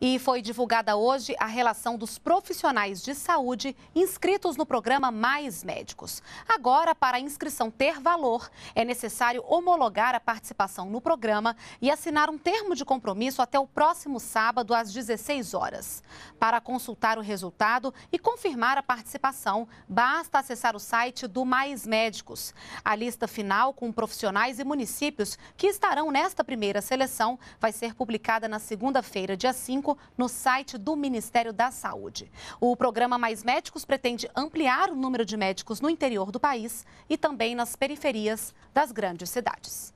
E foi divulgada hoje a relação dos profissionais de saúde inscritos no programa Mais Médicos. Agora, para a inscrição ter valor, é necessário homologar a participação no programa e assinar um termo de compromisso até o próximo sábado, às 16 horas. Para consultar o resultado e confirmar a participação, basta acessar o site do Mais Médicos. A lista final com profissionais e municípios que estarão nesta primeira seleção vai ser publicada na segunda-feira, dia 5 no site do Ministério da Saúde. O programa Mais Médicos pretende ampliar o número de médicos no interior do país e também nas periferias das grandes cidades.